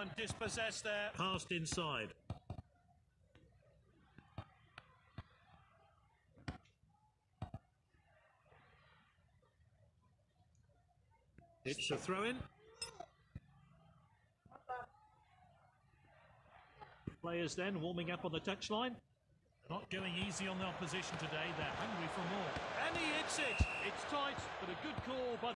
and dispossess there. Passed inside. It's a throw in. Players then warming up on the touchline. Not going easy on the opposition today. They're hungry for more. And he hits it. It's tight, but a good call by